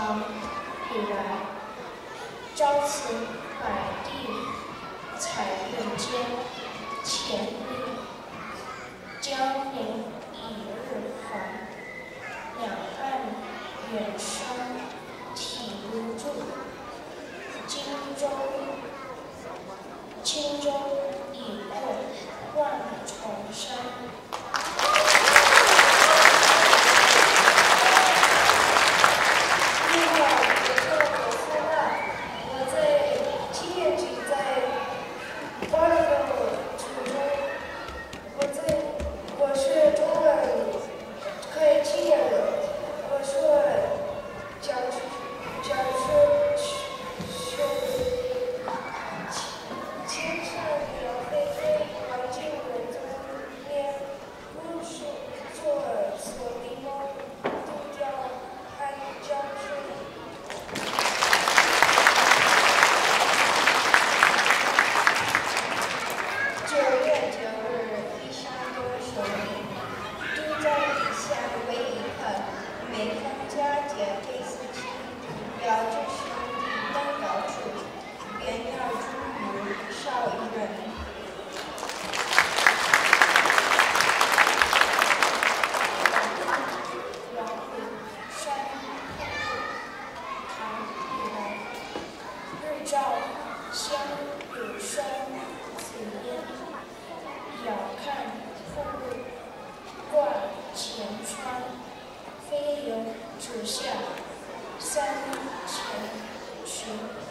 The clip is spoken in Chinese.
唐李白朝辞白帝彩云间千里江陵一日还两岸猿声啼不住轻舟 Yeah, 主线，三全群。